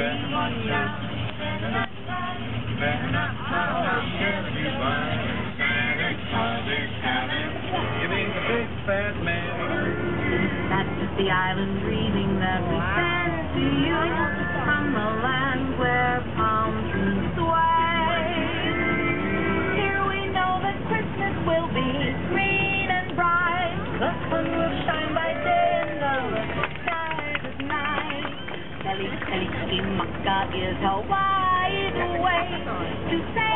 That's just the island dreaming that we fancy you. Maka is a wide way to say